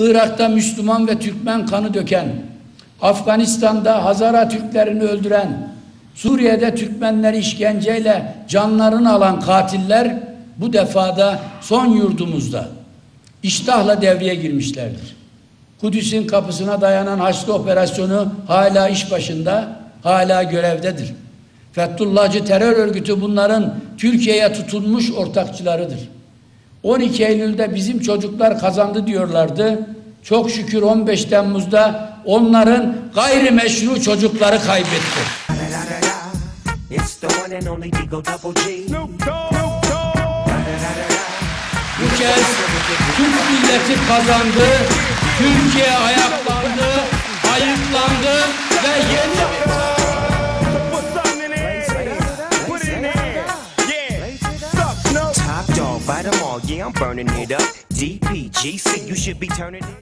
Irak'ta Müslüman ve Türkmen kanı döken, Afganistan'da Hazara Türklerini öldüren, Suriye'de Türkmenleri işkenceyle canlarını alan katiller bu defada son yurdumuzda iştahla devreye girmişlerdir. Kudüs'ün kapısına dayanan Haçlı operasyonu hala iş başında, hala görevdedir. Fethullahçı terör örgütü bunların Türkiye'ye tutulmuş ortakçılarıdır. 12 Eylül'de bizim çocuklar kazandı diyorlardı. Çok şükür 15 Temmuz'da onların gayrimeşru çocukları kaybetti. Bu kez Türk milleti kazandı, Türkiye ayaklandı, ayıklandı ve yeni Suck, no. Top dog, bite 'em all. Yeah, I'm burning it up. DPGC, you should be turning it.